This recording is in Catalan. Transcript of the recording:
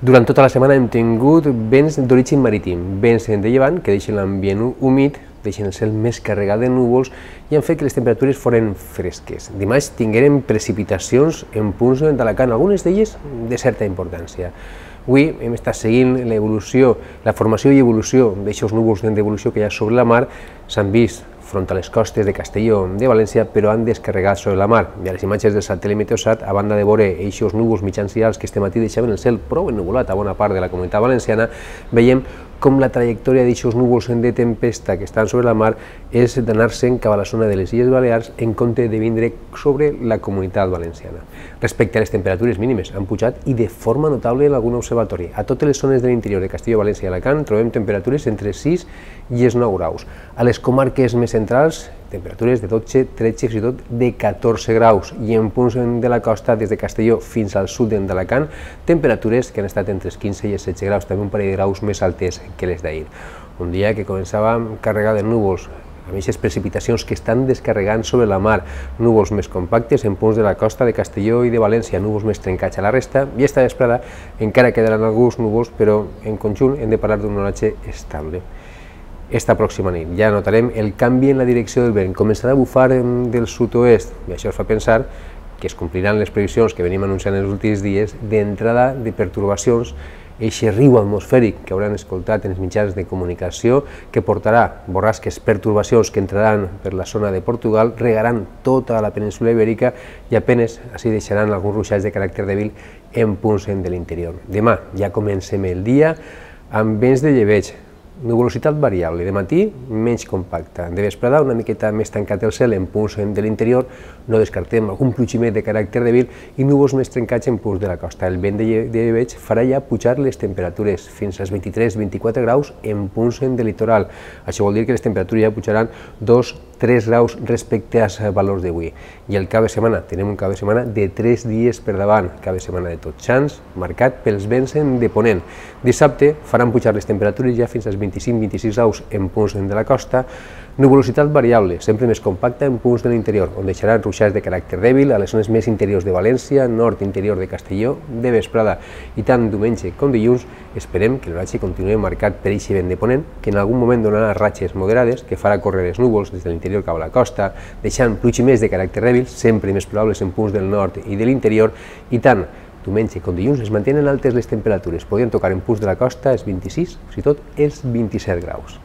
Durant tota la setmana hem tingut vents d'origen marítim, vents de llevant que deixen l'ambient humit, deixen el cel més carregat de núvols i han fet que les temperatures foren fresques. Dimarts tinguérem precipitacions en punts d'Alacant, algunes d'elles de certa importància. Avui hem estat seguint l'evolució, la formació i evolució d'aixòs núvols d'evolució que hi ha sobre la mar, s'han vist front a les costes de Castelló de València, però han descarregat sobre la mar. I a les imatges del satèl·lit Meteosat, a banda de veure eixos núvols mitjans i alts que este matí deixaven el cel prou ennubulat a bona part de la comunitat valenciana, veiem com la trajectòria d'aixòs núvols de tempesta que estan sobre la mar és d'anar-se'n cap a la zona de les Illes Balears en compte de vindre sobre la comunitat valenciana. Respecte a les temperatures mínimes, han pujat i de forma notable en algun observatori. A totes les zones de l'interior de Castelló, València i Alacant trobem temperatures entre 6 i els 9 graus. A les comarques més centrals, temperatures de 12, 13, fins i tot de 14 graus. I en punts de la costa, des de Castelló fins al sud d'Alacant, temperatures que han estat entre els 15 i els 16 graus, també un parell de graus més altes que les d'ahir. Un dia que començava carregat de núvols, amb aquestes precipitacions que estan descarregant sobre la mar, núvols més compactes en punts de la costa de Castelló i de València, núvols més trencats a la resta, i esta vesprada encara quedaran alguns núvols, però en conjunt hem de parlar d'un oratge estable esta pròxima nit. Ja notarem el canvi en la direcció del vent. Començarà a bufar del sud-oest i això ens fa pensar que es compliran les previsions que venim anunciant els últims dies d'entrada de pertorbacions eixe riu atmosfèric que hauran escoltat en els mitjans de comunicació que portarà borrasques, pertorbacions que entraran per la zona de Portugal, regaran tota la península ibèrica i apenes així deixaran alguns ruixats de caràcter dèbil en punts de l'interior. Demà ja comencem el dia amb vents de lleveig, Nuvolositat variable, de matí menys compacta, de vesprada una miqueta més tancat el cel en punts de l'interior, no descartem algun plugiment de caràcter dèbil i núvols més trencats en punts de la costa. El vent de, de veig farà ja pujar les temperatures fins als 23-24 graus en punts de litoral. Això vol dir que les temperatures ja pujaran 2-3 graus respecte als valors d'avui. I el cap de setmana, tenim un cap de setmana de 3 dies per davant, cap de setmana de tots sants, marcat pels vents de ponent. Dissabte faran pujar les temperatures ja fins als 20 25-26 graus en punts de la costa, nuvolositat variable, sempre més compacta en punts de l'interior, on deixaran ruixats de caràcter dèbil a les zones més interiors de València, nord interior de Castelló, de vesprada. I tant diumenge com dilluns esperem que l'oratge continuï marcat per eixe vent de ponent, que en algun moment donarà ratxes moderades, que farà córrer els núvols des de l'interior cap a la costa, deixant pluja més de caràcter dèbil, sempre més probables en punts del nord i de l'interior, i tant diumenge com dilluns es mantenen altes les temperatures, podien tocar en punts de la costa els 26, fins i tot els 27 graus.